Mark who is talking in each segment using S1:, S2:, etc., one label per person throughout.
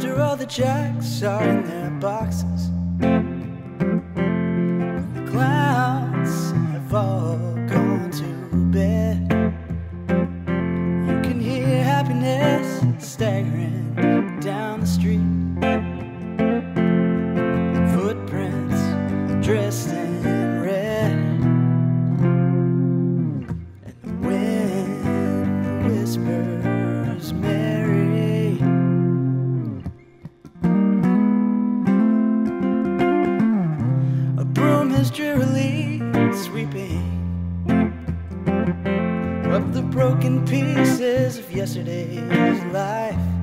S1: After all the jacks are in their boxes, And the clowns have all gone to bed. You can hear happiness staggering down the street. Footprints dressed in red. And the wind whispers is drearily sweeping up the broken pieces of yesterday's life.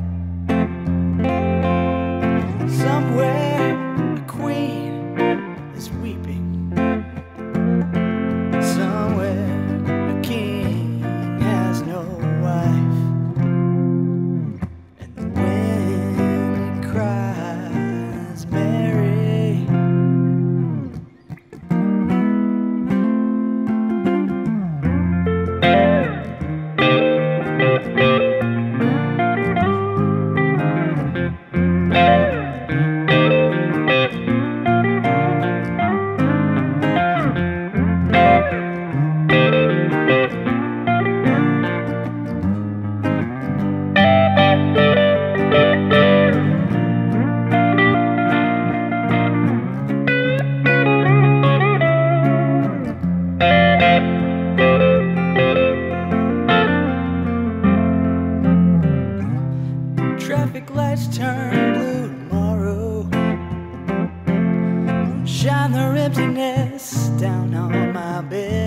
S1: Traffic lights turn blue tomorrow. Shine their emptiness down on my bed.